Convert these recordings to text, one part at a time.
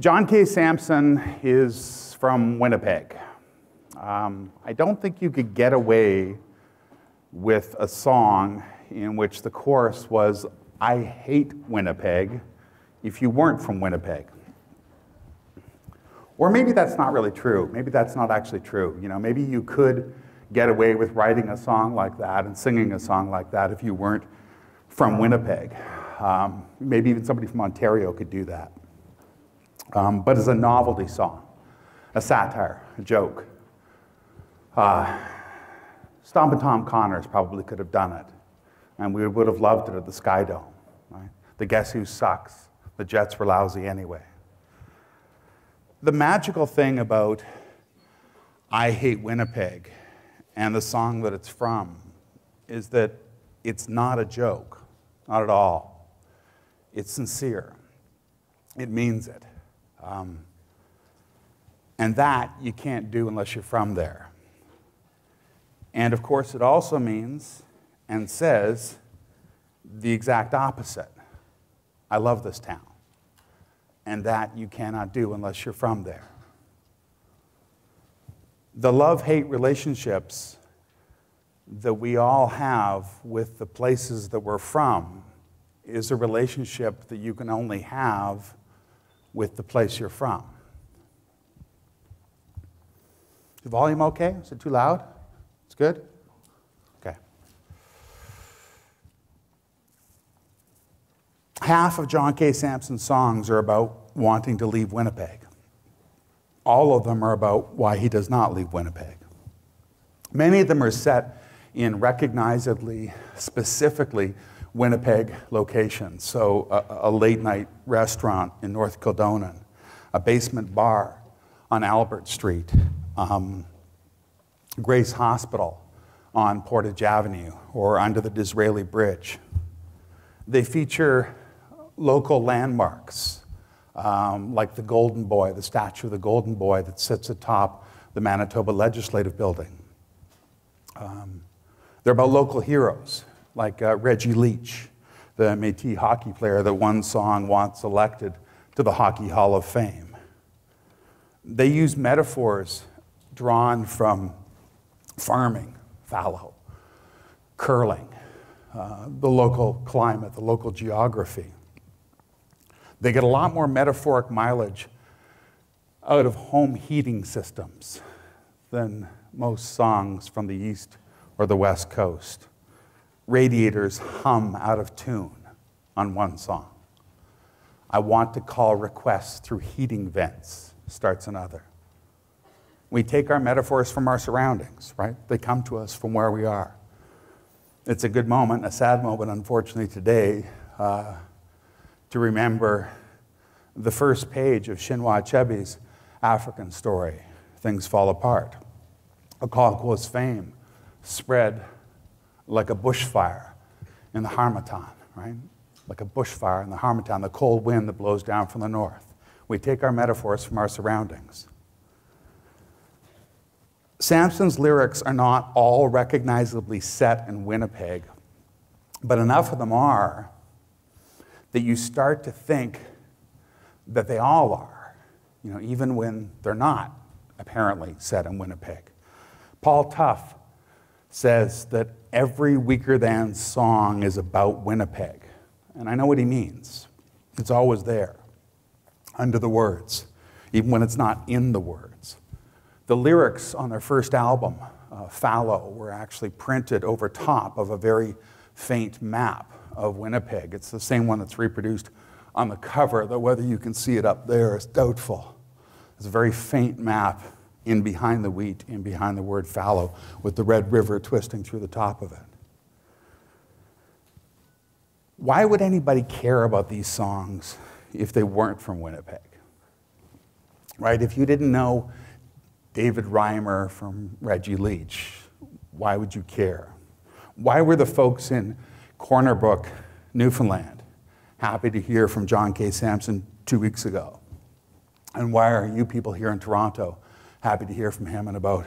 John K. Samson is from Winnipeg. Um, I don't think you could get away with a song in which the chorus was, I hate Winnipeg, if you weren't from Winnipeg. Or maybe that's not really true. Maybe that's not actually true. You know, maybe you could get away with writing a song like that and singing a song like that if you weren't from Winnipeg. Um, maybe even somebody from Ontario could do that. Um, but as a novelty song, a satire, a joke. Uh, Stompin' Tom Connors probably could have done it, and we would have loved it at the SkyDome. Right? The Guess Who Sucks, the Jets were lousy anyway. The magical thing about I Hate Winnipeg and the song that it's from is that it's not a joke, not at all. It's sincere, it means it. Um, and that you can't do unless you're from there. And of course, it also means and says the exact opposite I love this town and that you cannot do unless you're from there. The love hate relationships that we all have with the places that we're from is a relationship that you can only have with the place you're from. Is the volume okay? Is it too loud? It's good? Okay. Half of John K. Samson's songs are about wanting to leave Winnipeg. All of them are about why he does not leave Winnipeg. Many of them are set in recognizably, specifically Winnipeg locations. So, a, a late night restaurant in North Kildonan, a basement bar on Albert Street, um, Grace Hospital on Portage Avenue, or under the Disraeli Bridge. They feature local landmarks um, like the Golden Boy, the statue of the Golden Boy that sits atop the Manitoba Legislative Building. Um, they're about local heroes, like uh, Reggie Leach, the Métis hockey player that one song once elected to the Hockey Hall of Fame. They use metaphors drawn from farming, fallow, curling, uh, the local climate, the local geography. They get a lot more metaphoric mileage out of home heating systems than most songs from the East or the West Coast. Radiators hum out of tune on one song. I want to call requests through heating vents, starts another. We take our metaphors from our surroundings, right? They come to us from where we are. It's a good moment, a sad moment, unfortunately, today. Uh, to remember the first page of Chinua Achebe's African story, Things Fall Apart. Okonkwo's fame spread like a bushfire in the Harmattan, right? Like a bushfire in the Harmattan, the cold wind that blows down from the north. We take our metaphors from our surroundings. Samson's lyrics are not all recognizably set in Winnipeg, but enough of them are that you start to think that they all are, you know, even when they're not apparently set in Winnipeg. Paul Tough says that every Weakerthans song is about Winnipeg. And I know what he means. It's always there, under the words, even when it's not in the words. The lyrics on their first album, uh, Fallow, were actually printed over top of a very faint map of Winnipeg. It's the same one that's reproduced on the cover, though whether you can see it up there is doubtful. It's a very faint map in behind the wheat, in behind the word fallow, with the Red River twisting through the top of it. Why would anybody care about these songs if they weren't from Winnipeg? Right? If you didn't know David Reimer from Reggie Leach, why would you care? Why were the folks in Corner Brook, Newfoundland, happy to hear from John K. Samson two weeks ago? And why are you people here in Toronto happy to hear from him in about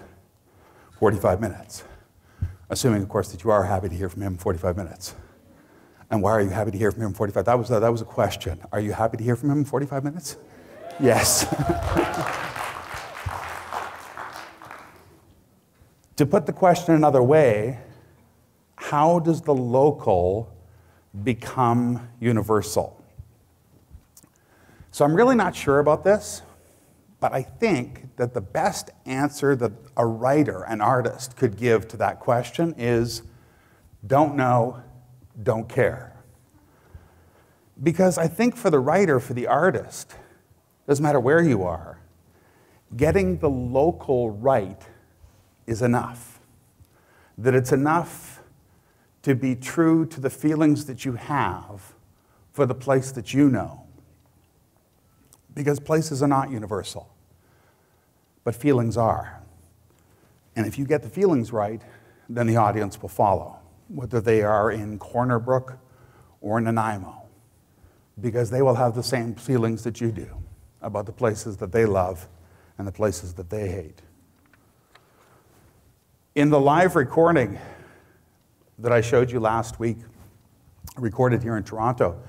45 minutes? Assuming, of course, that you are happy to hear from him in 45 minutes. And why are you happy to hear from him in 45? That was that was a question. Are you happy to hear from him in 45 minutes? Yes. to put the question another way, how does the local become universal? So I'm really not sure about this, but I think that the best answer that a writer, an artist, could give to that question is don't know, don't care. Because I think for the writer, for the artist, doesn't matter where you are, getting the local right is enough. That it's enough to be true to the feelings that you have for the place that you know. Because places are not universal, but feelings are. And if you get the feelings right, then the audience will follow, whether they are in Corner Brook or in Nanaimo, because they will have the same feelings that you do about the places that they love and the places that they hate. In the live recording that I showed you last week, recorded here in Toronto,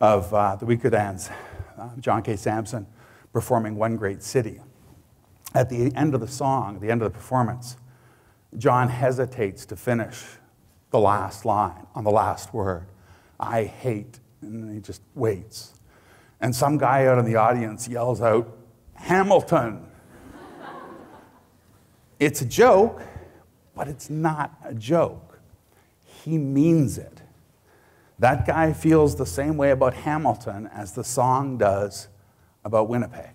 of uh, the uh, Uh, John K. Samson performing One Great City. At the end of the song, the end of the performance, John hesitates to finish the last line on the last word. I hate, and he just waits. And some guy out in the audience yells out, Hamilton. it's a joke, but it's not a joke. He means it. That guy feels the same way about Hamilton as the song does about Winnipeg.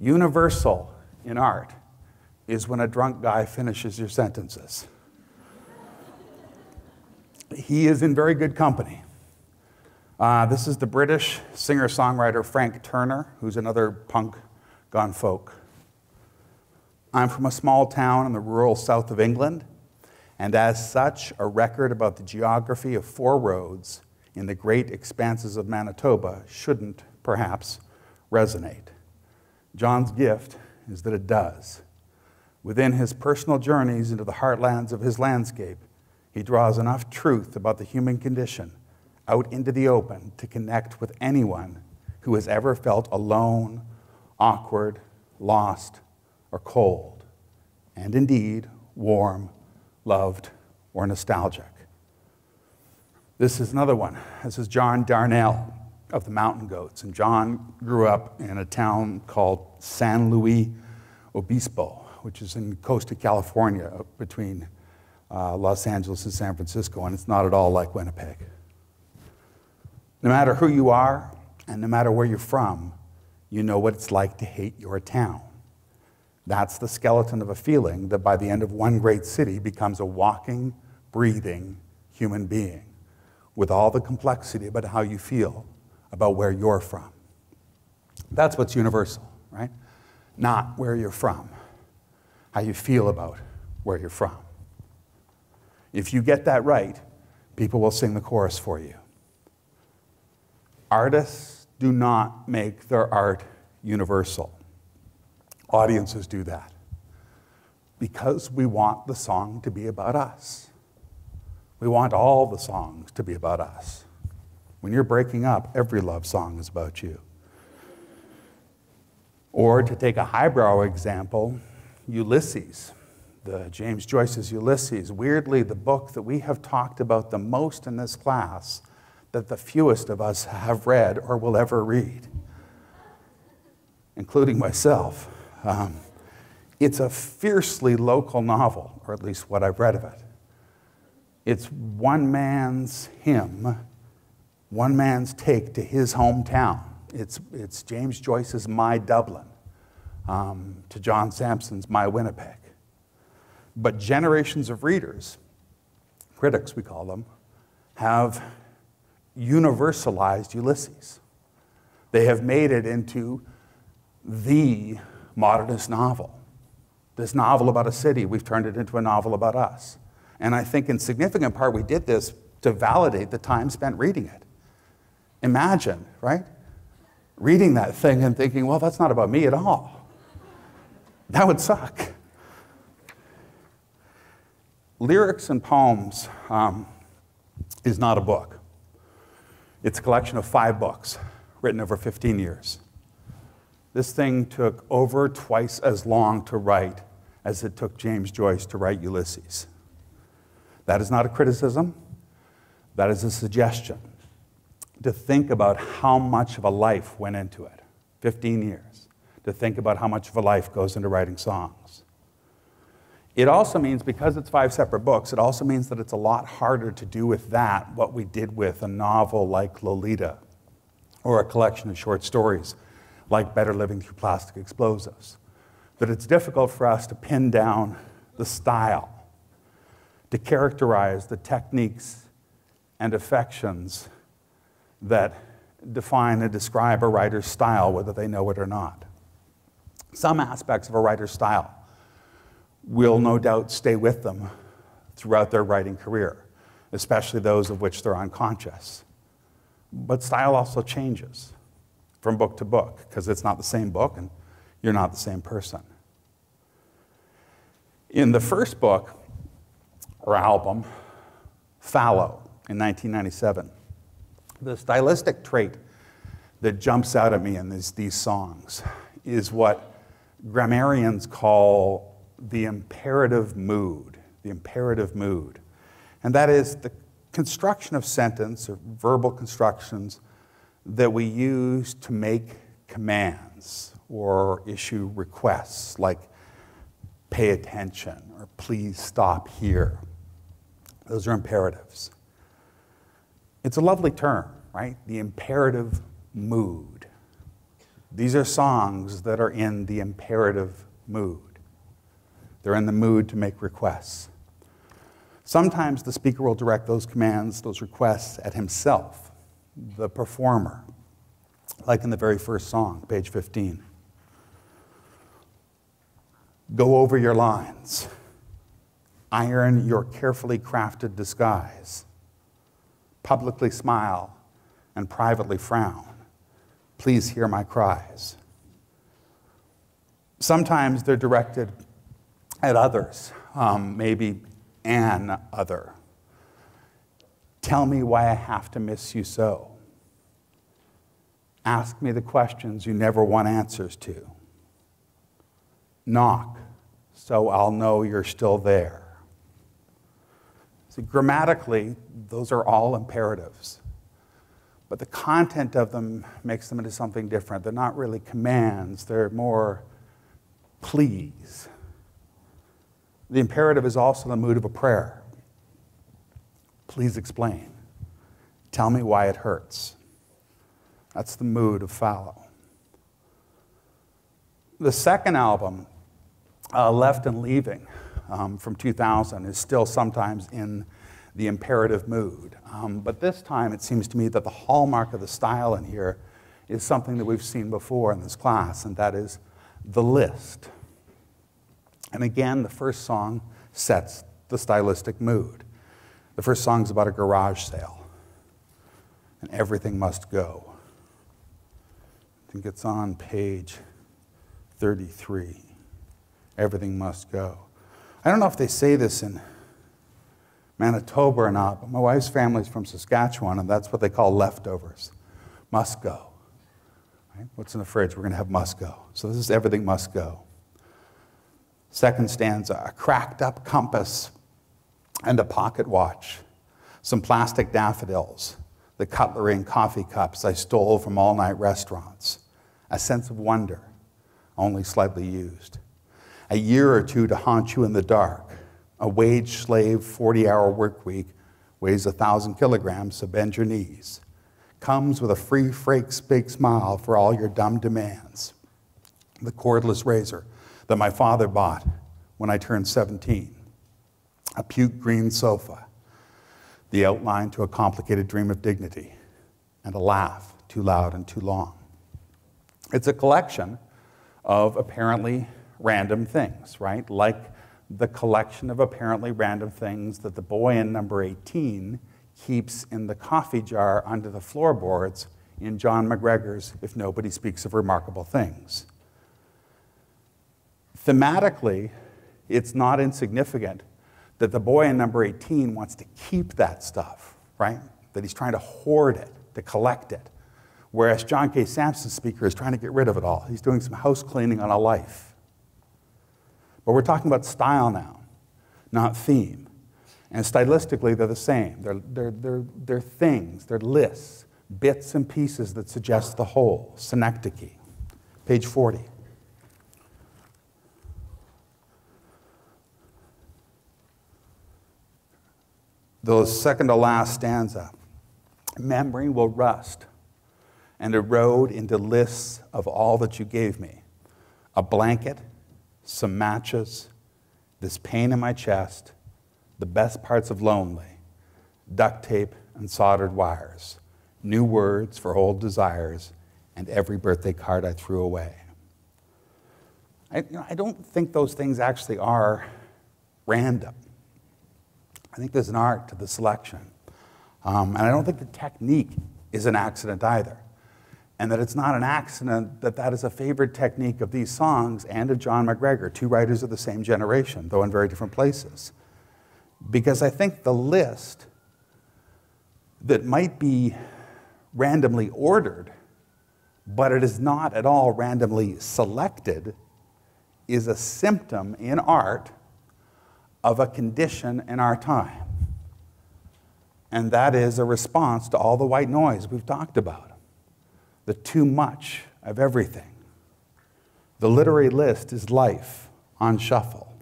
Universal in art is when a drunk guy finishes your sentences. he is in very good company. Uh, this is the British singer songwriter Frank Turner, who's another punk gone folk. I'm from a small town in the rural south of England, and as such, a record about the geography of four roads in the great expanses of Manitoba shouldn't, perhaps, resonate. John's gift is that it does. Within his personal journeys into the heartlands of his landscape, he draws enough truth about the human condition out into the open to connect with anyone who has ever felt alone, awkward, lost, or cold, and indeed warm, loved, or nostalgic. This is another one. This is John Darnielle of the Mountain Goats. And John grew up in a town called San Luis Obispo, which is in Costa California between uh, Los Angeles and San Francisco, and it's not at all like Winnipeg. No matter who you are and no matter where you're from, you know what it's like to hate your town. That's the skeleton of a feeling that by the end of one great city becomes a walking, breathing human being with all the complexity about how you feel about where you're from. That's what's universal, right? Not where you're from, how you feel about where you're from. If you get that right, people will sing the chorus for you. Artists do not make their art universal. Audiences do that because we want the song to be about us. We want all the songs to be about us. When you're breaking up, every love song is about you. Or to take a highbrow example, Ulysses, the James Joyce's Ulysses, weirdly the book that we have talked about the most in this class that the fewest of us have read or will ever read, including myself. Um, it's a fiercely local novel, or at least what I've read of it. It's one man's hymn, one man's take to his hometown. It's, it's James Joyce's My Dublin um, to John Samson's My Winnipeg. But generations of readers, critics we call them, have universalized Ulysses. They have made it into the modernist novel. This novel about a city, we've turned it into a novel about us. And I think in significant part we did this to validate the time spent reading it. Imagine, right? Reading that thing and thinking, well, that's not about me at all. That would suck. Lyrics and Poems um, is not a book. It's a collection of five books written over 15 years. This thing took over twice as long to write as it took James Joyce to write Ulysses. That is not a criticism, that is a suggestion to think about how much of a life went into it 15 years, to think about how much of a life goes into writing songs. It also means, because it's five separate books, it also means that it's a lot harder to do with that what we did with a novel like Lolita or a collection of short stories like Better Living Through Plastic Explosives. That it's difficult for us to pin down the style, to characterize the techniques and affections that define and describe a writer's style, whether they know it or not. Some aspects of a writer's style will no doubt stay with them throughout their writing career, especially those of which they're unconscious. But style also changes from book to book because it's not the same book and you're not the same person. In the first book or album, Fallow, in 1997, the stylistic trait that jumps out at me in these, these songs is what grammarians call the imperative mood, the imperative mood. And that is the construction of sentence or verbal constructions that we use to make commands or issue requests like pay attention or please stop here. Those are imperatives. It's a lovely term, right? The imperative mood. These are songs that are in the imperative mood. They're in the mood to make requests. Sometimes the speaker will direct those commands, those requests at himself, the performer, like in the very first song, page 15. Go over your lines. Iron your carefully crafted disguise. Publicly smile and privately frown. Please hear my cries. Sometimes they're directed at others, um, maybe an other. Tell me why I have to miss you so. Ask me the questions you never want answers to. Knock so I'll know you're still there. See, grammatically, those are all imperatives. But the content of them makes them into something different. They're not really commands, they're more pleas. The imperative is also the mood of a prayer. Please explain. Tell me why it hurts. That's the mood of fallow. The second album, uh, Left and Leaving, um, from 2000, is still sometimes in the imperative mood. Um, but this time, it seems to me that the hallmark of the style in here is something that we've seen before in this class, and that is the list. And again, the first song sets the stylistic mood. The first song is about a garage sale, and everything must go. I think it's on page 33. Everything must go. I don't know if they say this in Manitoba or not, but my wife's family's from Saskatchewan, and that's what they call leftovers. Must go. Right? What's in the fridge? We're going to have must go. So this is everything must go. Second stanza, a cracked up compass and a pocket watch, some plastic daffodils, the cutlery and coffee cups I stole from all night restaurants, a sense of wonder, only slightly used, a year or two to haunt you in the dark, a wage slave 40 hour work week weighs a thousand kilograms, so bend your knees, comes with a free frakes big smile for all your dumb demands, the cordless razor that my father bought when I turned 17. A puke green sofa, the outline to a complicated dream of dignity, and a laugh too loud and too long. It's a collection of apparently random things, right? Like the collection of apparently random things that the boy in number 18 keeps in the coffee jar under the floorboards in Jon McGregor's If Nobody Speaks of Remarkable Things thematically, it's not insignificant that the boy in number 18 wants to keep that stuff, right? That he's trying to hoard it, to collect it. Whereas John K. Samson's speaker is trying to get rid of it all. He's doing some house cleaning on a life. But we're talking about style now, not theme. And stylistically, they're the same. They're, they're, they're, they're things, they're lists, bits and pieces that suggest the whole. Synecdoche, page 40. The second to last stanza memory will rust and erode into lists of all that you gave me a blanket, some matches, this pain in my chest, the best parts of lonely, duct tape and soldered wires, new words for old desires, and every birthday card I threw away. I, you know, I don't think those things actually are random. I think there's an art to the selection. Um, and I don't think the technique is an accident either. And that it's not an accident that that is a favorite technique of these songs and of Jon McGregor, two writers of the same generation, though in very different places. Because I think the list that might be randomly ordered, but it is not at all randomly selected, is a symptom in art of a condition in our time. And that is a response to all the white noise we've talked about, the too much of everything. The literary list is life on shuffle.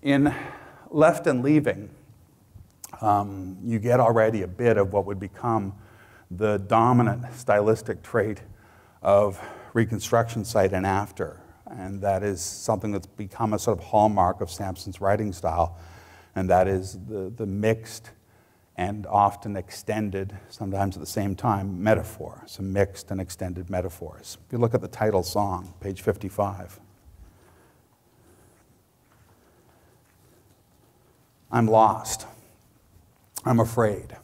In Left and Leaving, um, you get already a bit of what would become the dominant stylistic trait of Reconstruction Site and after and that is something that's become a sort of hallmark of Samson's writing style, and that is the, the mixed and often extended, sometimes at the same time, metaphor, some mixed and extended metaphors. If you look at the title song, page 55. I'm lost. I'm afraid.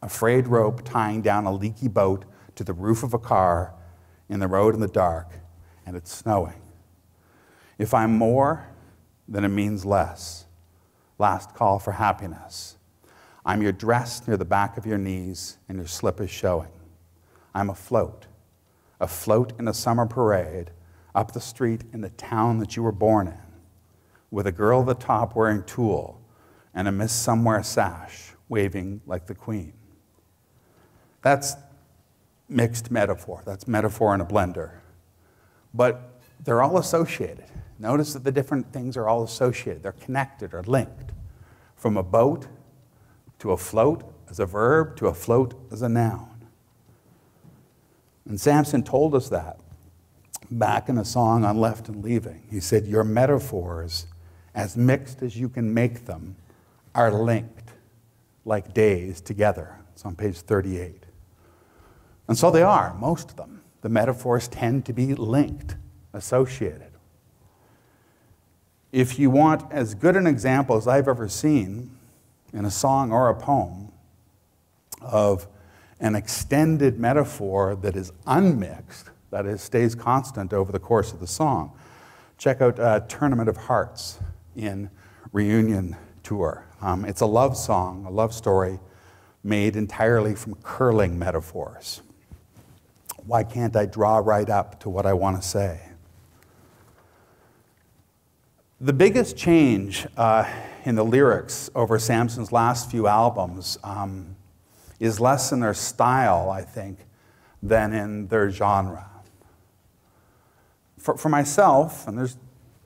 A frayed rope tying down a leaky boat to the roof of a car in the road in the dark, and it's snowing. If I'm more, then it means less. Last call for happiness. I'm your dress near the back of your knees, and your slip is showing. I'm afloat, afloat in a summer parade up the street in the town that you were born in, with a girl at the top wearing tulle and a Miss Somewhere sash waving like the queen. That's mixed metaphor. That's metaphor in a blender. But they're all associated. Notice that the different things are all associated, they're connected or linked. From a boat to a float as a verb to a float as a noun. And Samson told us that back in a song on Left and Leaving. He said, Your metaphors, as mixed as you can make them, are linked like days together. It's on page 38. And so they are, most of them. The metaphors tend to be linked, associated. If you want as good an example as I've ever seen in a song or a poem of an extended metaphor that is unmixed, that is, stays constant over the course of the song, check out uh, Tournament of Hearts in Reunion Tour. Um, it's a love song, a love story made entirely from curling metaphors. Why can't I draw right up to what I want to say? The biggest change uh, in the lyrics over Samson's last few albums um, is less in their style, I think, than in their genre. For, for myself, and there's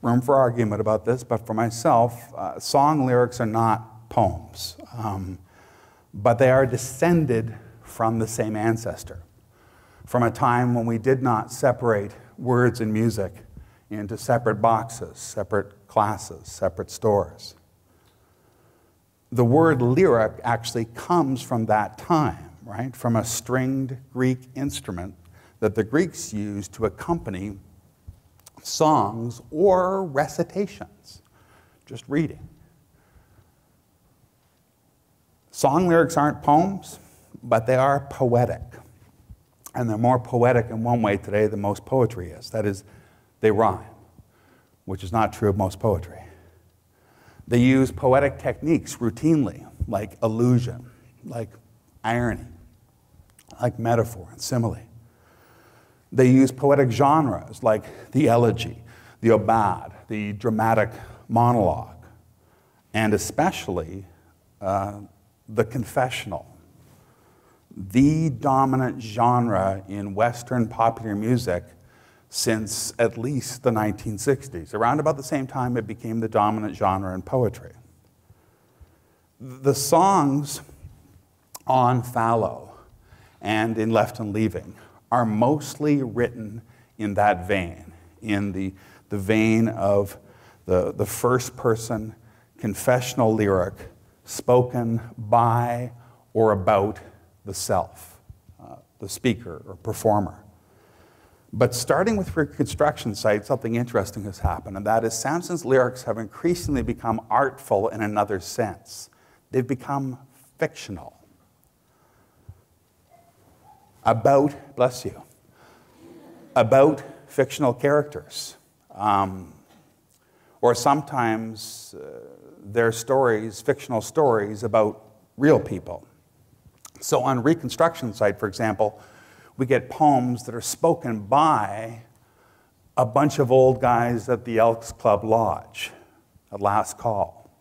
room for argument about this, but for myself, uh, song lyrics are not poems, um, but they are descended from the same ancestor, from a time when we did not separate words and music into separate boxes, separate classes, separate stores. The word lyric actually comes from that time, right? From a stringed Greek instrument that the Greeks used to accompany songs or recitations, just reading. Song lyrics aren't poems, but they are poetic. And they're more poetic in one way today than most poetry is. That is, they rhyme which is not true of most poetry. They use poetic techniques routinely, like allusion, like irony, like metaphor and simile. They use poetic genres like the elegy, the aubade, the dramatic monologue, and especially uh, the confessional, the dominant genre in Western popular music since at least the 1960s. Around about the same time, it became the dominant genre in poetry. The songs on Fallow and in Left and Leaving are mostly written in that vein, in the, the vein of the, the first person confessional lyric spoken by or about the self, uh, the speaker or performer. But starting with reconstruction site, something interesting has happened, and that is Samson's lyrics have increasingly become artful in another sense. They've become fictional. About, bless you, about fictional characters. Um, or sometimes uh, they're stories, fictional stories about real people. So on Reconstruction Site, for example, we get poems that are spoken by a bunch of old guys at the Elks Club Lodge at last call.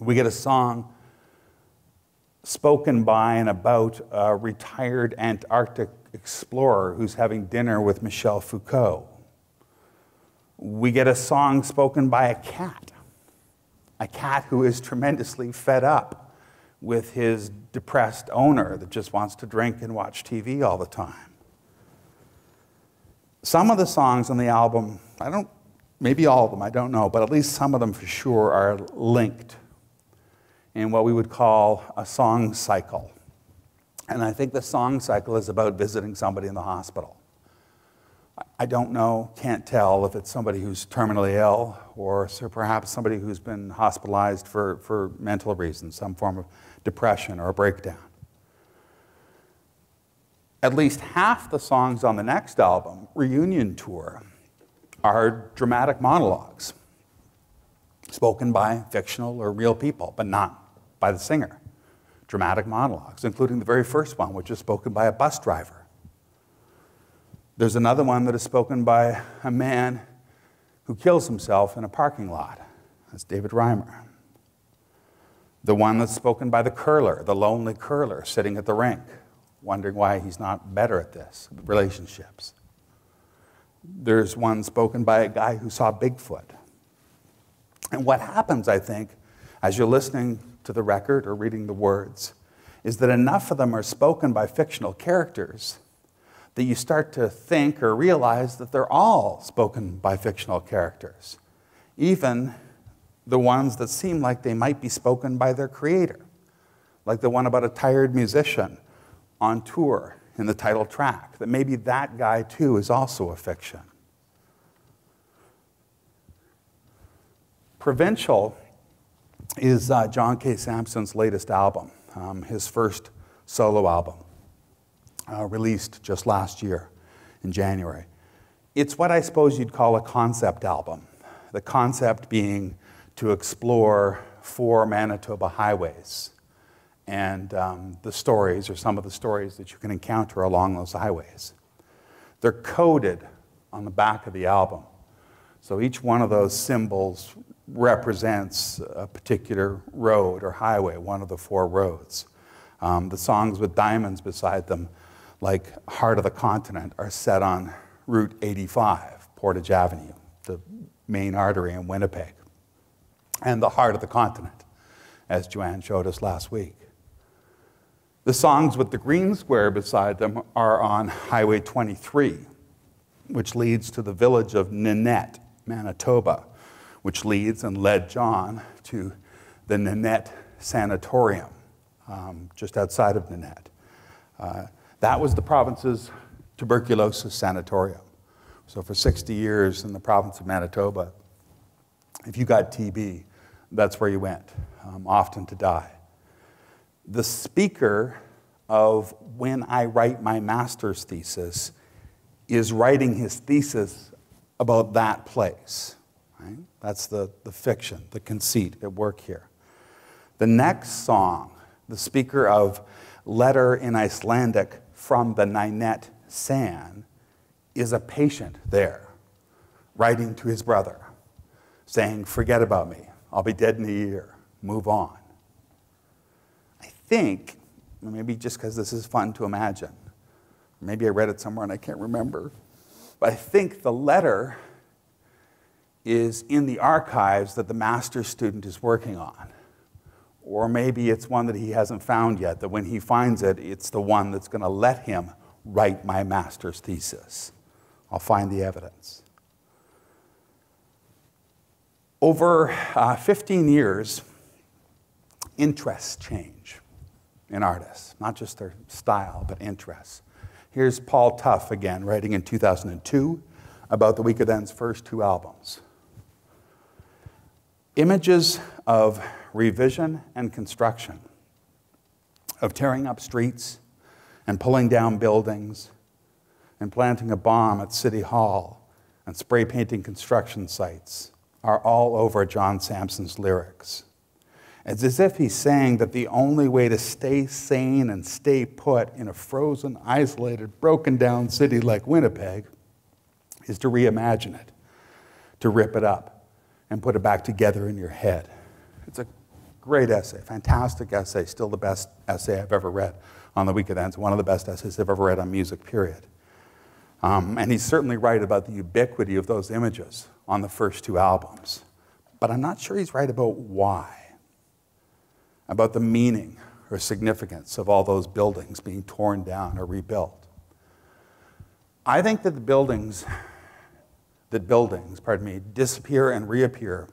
We get a song spoken by and about a retired Antarctic explorer who's having dinner with Michel Foucault. We get a song spoken by a cat, a cat who is tremendously fed up with his depressed owner that just wants to drink and watch TV all the time. Some of the songs on the album, I don't, maybe all of them, I don't know, but at least some of them for sure are linked in what we would call a song cycle. And I think the song cycle is about visiting somebody in the hospital. I don't know, can't tell if it's somebody who's terminally ill or perhaps somebody who's been hospitalized for, for mental reasons, some form of depression or a breakdown. At least half the songs on the next album, Reunion Tour, are dramatic monologues spoken by fictional or real people, but not by the singer. Dramatic monologues, including the very first one, which is spoken by a bus driver. There's another one that is spoken by a man who kills himself in a parking lot. That's David Reimer. The one that's spoken by the curler, the lonely curler sitting at the rink, wondering why he's not better at this, relationships. There's one spoken by a guy who saw Bigfoot. And what happens, I think, as you're listening to the record or reading the words, is that enough of them are spoken by fictional characters that you start to think or realize that they're all spoken by fictional characters. Even the ones that seem like they might be spoken by their creator, like the one about a tired musician on tour in the title track, that maybe that guy too is also a fiction. Provincial is uh, John K. Samson's latest album, um, his first solo album, uh, released just last year in January. It's what I suppose you'd call a concept album. The concept being to explore four Manitoba highways and um, the stories, or some of the stories that you can encounter along those highways. They're coded on the back of the album. So each one of those symbols represents a particular road or highway, one of the four roads. Um, the songs with diamonds beside them, like Heart of the Continent, are set on Route 85, Portage Avenue, the main artery in Winnipeg and the heart of the continent, as Joanne showed us last week. The songs with the green square beside them are on Highway 23, which leads to the village of Ninette, Manitoba, which leads and led John to the Ninette Sanatorium, um, just outside of Ninette. Uh, that was the province's tuberculosis sanatorium. So for 60 years in the province of Manitoba, if you got TB, that's where you went, um, often to die. The speaker of When I Write My Master's Thesis is writing his thesis about that place. Right? That's the, the fiction, the conceit at work here. The next song, the speaker of letter in Icelandic from the Ninette San is a patient there writing to his brother, saying, Forget about me. I'll be dead in a year. Move on. I think, maybe just because this is fun to imagine, maybe I read it somewhere and I can't remember, but I think the letter is in the archives that the master's student is working on. Or maybe it's one that he hasn't found yet, that when he finds it, it's the one that's going to let him write my master's thesis. I'll find the evidence. Over uh, 15 years, interests change in artists, not just their style, but interests. Here's Paul Tough again, writing in 2002 about the Weakerthans' first two albums. Images of revision and construction, of tearing up streets and pulling down buildings and planting a bomb at City Hall and spray painting construction sites are all over John Samson's lyrics. It's as if he's saying that the only way to stay sane and stay put in a frozen, isolated, broken down city like Winnipeg is to reimagine it, to rip it up, and put it back together in your head. It's a great essay, fantastic essay, still the best essay I've ever read on the Weakerthans, one of the best essays I've ever read on music, period. Um, and he's certainly right about the ubiquity of those images on the first two albums. But I'm not sure he's right about why, about the meaning or significance of all those buildings being torn down or rebuilt. I think that the buildings that buildings, pardon me, disappear and reappear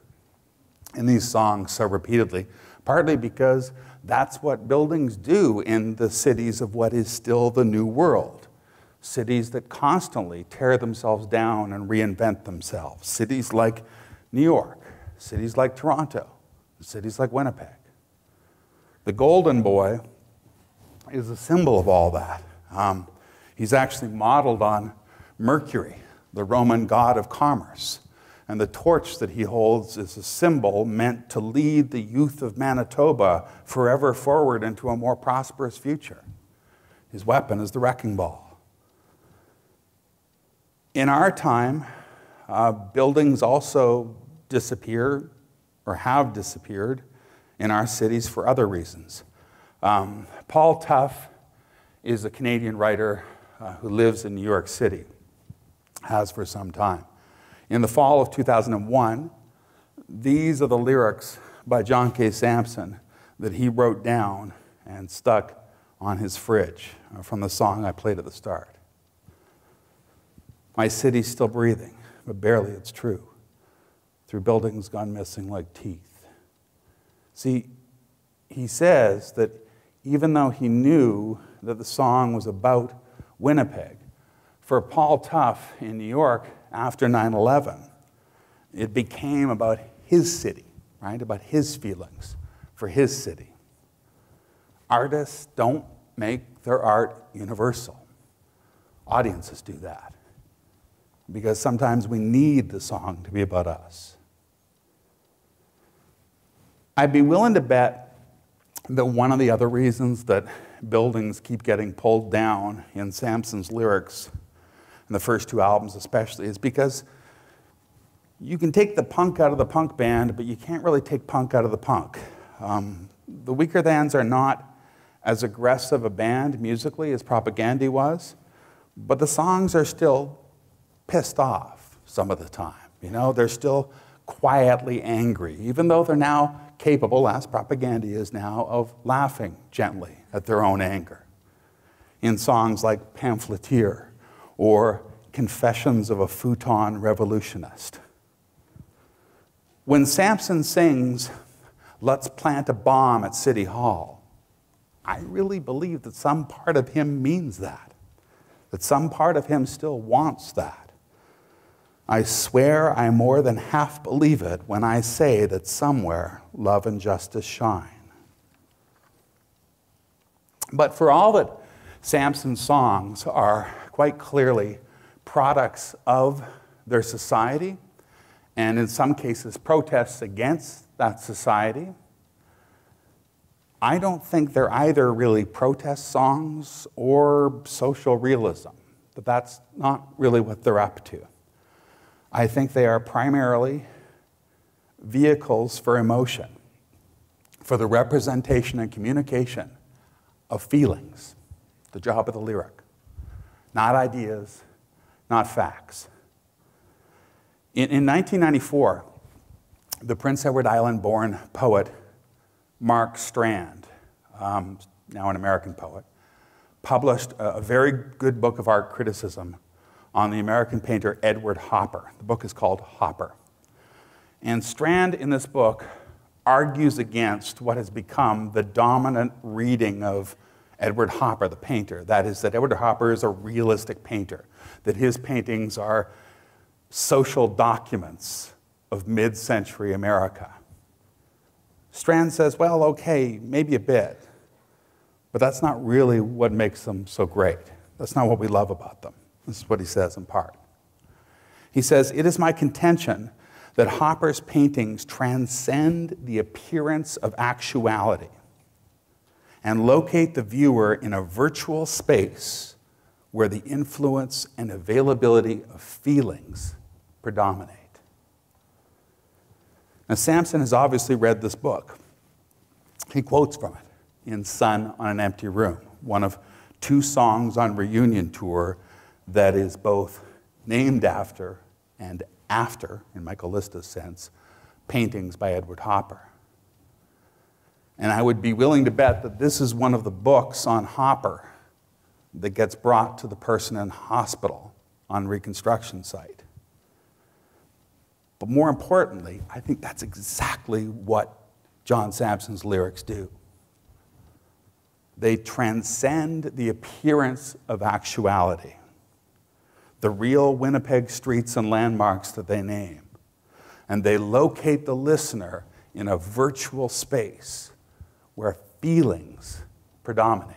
in these songs so repeatedly, partly because that's what buildings do in the cities of what is still the New World. Cities that constantly tear themselves down and reinvent themselves. Cities like New York, cities like Toronto, cities like Winnipeg. The Golden Boy is a symbol of all that. Um, he's actually modeled on Mercury, the Roman god of commerce. And the torch that he holds is a symbol meant to lead the youth of Manitoba forever forward into a more prosperous future. His weapon is the wrecking ball. In our time, uh, buildings also disappear or have disappeared in our cities for other reasons. Um, Paul Tough is a Canadian writer uh, who lives in New York City has for some time. In the fall of 2001, these are the lyrics by John K. Samson that he wrote down and stuck on his fridge uh, from the song I played at the start. My city's still breathing, but barely it's true, through buildings gone missing like teeth. See, he says that even though he knew that the song was about Winnipeg, for Paul Tough in New York after 9 11, it became about his city, right? About his feelings for his city. Artists don't make their art universal, audiences do that. Because sometimes we need the song to be about us. I'd be willing to bet that one of the other reasons that buildings keep getting pulled down in Samson's lyrics and the first two albums especially, is because you can take the punk out of the punk band, but you can't really take punk out of the punk. Um, the Weakerthans are not as aggressive a band musically as Propagandhi was, but the songs are still pissed off some of the time. You know, they're still quietly angry, even though they're now capable, as Propagandhi is now, of laughing gently at their own anger. In songs like Pamphleteer, or Confessions of a Futon Revolutionist. When Samson sings, Let's plant a bomb at City Hall, I really believe that some part of him means that, that some part of him still wants that. I swear I more than half believe it when I say that somewhere love and justice shine. But for all that Samson's songs are quite clearly products of their society, and in some cases, protests against that society. I don't think they're either really protest songs or social realism, but that's not really what they're up to. I think they are primarily vehicles for emotion, for the representation and communication of feelings, the job of the lyric, not ideas, not facts. In, in 1994, the Prince Edward Island born poet Mark Strand, um, now an American poet, published a, a very good book of art criticism on the American painter Edward Hopper. The book is called Hopper. And Strand, in this book, argues against what has become the dominant reading of Edward Hopper, the painter. That is, that Edward Hopper is a realistic painter, that his paintings are social documents of mid century America. Strand says, well, okay, maybe a bit, but that's not really what makes them so great. That's not what we love about them. This is what he says in part. He says, It is my contention that Hopper's paintings transcend the appearance of actuality and locate the viewer in a virtual space where the influence and availability of feelings predominate. Now, Samson has obviously read this book. He quotes from it in Sun in an Empty Room, one of two songs on Reunion Tour that is both named after and after, in Michael Lista's sense, paintings by Edward Hopper. And I would be willing to bet that this is one of the books on Hopper that gets brought to the person in hospital on reconstruction site. But more importantly, I think that's exactly what John Samson's lyrics do. They transcend the appearance of actuality the real Winnipeg streets and landmarks that they name. And they locate the listener in a virtual space where feelings predominate,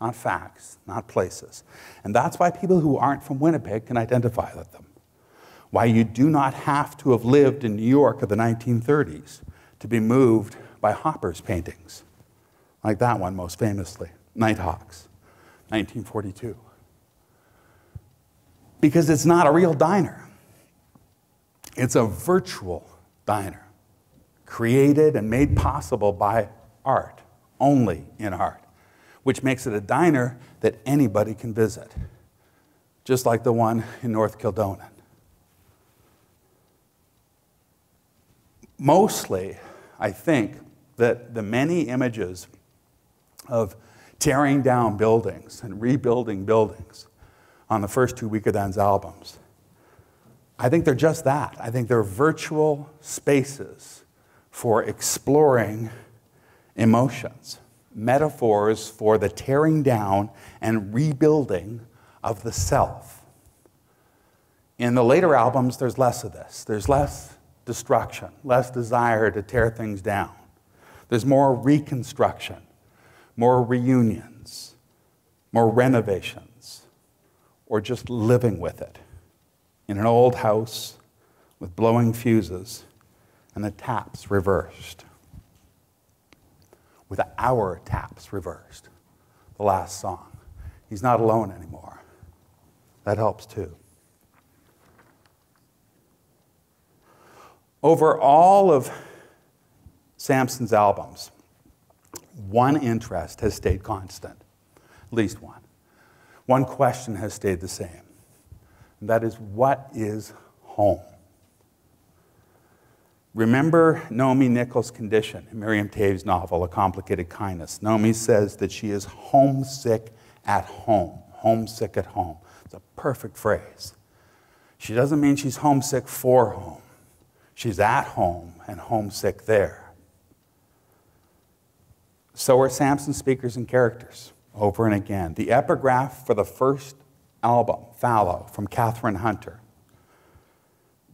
not facts, not places. And that's why people who aren't from Winnipeg can identify with them. Why you do not have to have lived in New York of the 1930s to be moved by Hopper's paintings, like that one most famously, Nighthawks, 1942 because it's not a real diner. It's a virtual diner created and made possible by art, only in art, which makes it a diner that anybody can visit, just like the one in North Kildonan. Mostly, I think that the many images of tearing down buildings and rebuilding buildings on the first two Weakerthans albums. I think they're just that. I think they're virtual spaces for exploring emotions, metaphors for the tearing down and rebuilding of the self. In the later albums, there's less of this. There's less destruction, less desire to tear things down. There's more reconstruction, more reunions, more renovation or just living with it in an old house with blowing fuses and the taps reversed. With our taps reversed. The last song. He's not alone anymore. That helps too. Over all of Samson's albums, one interest has stayed constant, at least one. One question has stayed the same, and that is what is home? Remember Nomi Nickel's condition in Miriam Toews' novel, A Complicated Kindness. Naomi says that she is homesick at home. Homesick at home. It's a perfect phrase. She doesn't mean she's homesick for home, she's at home and homesick there. So are Samson's speakers and characters over and again. The epigraph for the first album, Fallow, from Kathryn Hunter.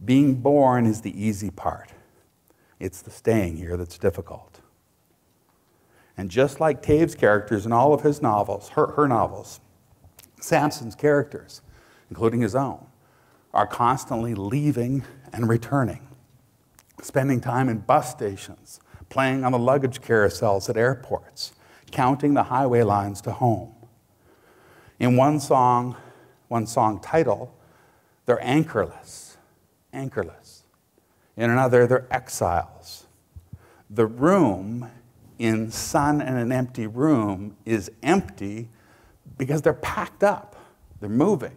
Being born is the easy part. It's the staying here that's difficult. And just like Toews' characters in all of his novels, her, her novels, Samson's characters, including his own, are constantly leaving and returning, spending time in bus stations, playing on the luggage carousels at airports, counting the highway lines to home. In one song, one song title, they're anchorless, anchorless. In another, they're exiles. The room in Sun in an Empty Room is empty because they're packed up, they're moving,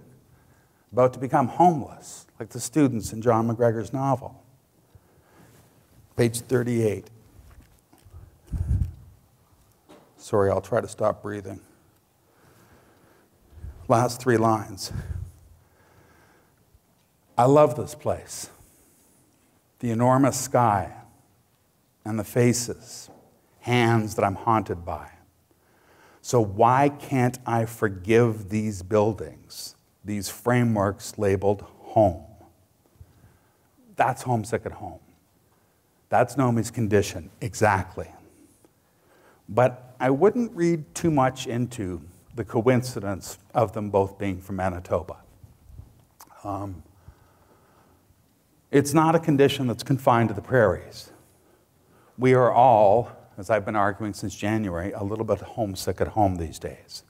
about to become homeless, like the students in Jon McGregor's novel. Page 38. Sorry, I'll try to stop breathing. Last three lines. I love this place. The enormous sky and the faces, hands that I'm haunted by. So, why can't I forgive these buildings, these frameworks labeled home? That's homesick at home. That's Nomi's condition, exactly. But I wouldn't read too much into the coincidence of them both being from Manitoba. Um, it's not a condition that's confined to the prairies. We are all, as I've been arguing since January, a little bit homesick at home these days.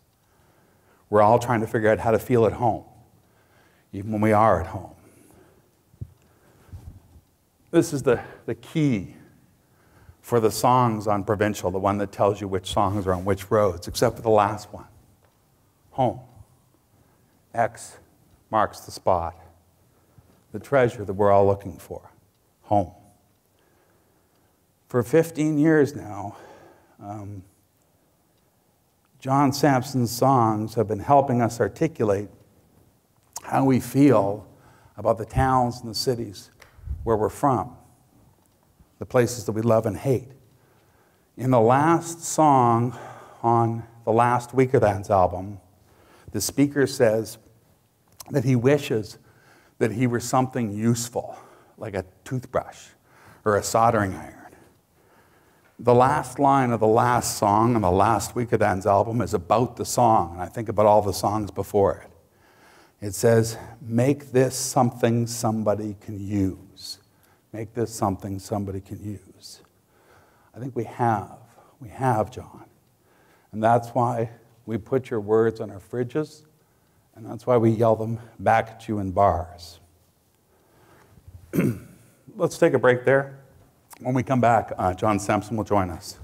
We're all trying to figure out how to feel at home, even when we are at home. This is the, the key for the songs on Provincial, the one that tells you which songs are on which roads, except for the last one home. X marks the spot, the treasure that we're all looking for home. For 15 years now, um, John Samson's songs have been helping us articulate how we feel about the towns and the cities where we're from, the places that we love and hate. In the last song on the last Weakerthans album, the speaker says that he wishes that he were something useful, like a toothbrush or a soldering iron. The last line of the last song on the last Weakerthans album is about the song, and I think about all the songs before it. It says, Make this something somebody can use. Make this something somebody can use. I think we have. We have, John. And that's why we put your words on our fridges, and that's why we yell them back at you in bars. Let's take a break there. When we come back, uh, John Samson will join us.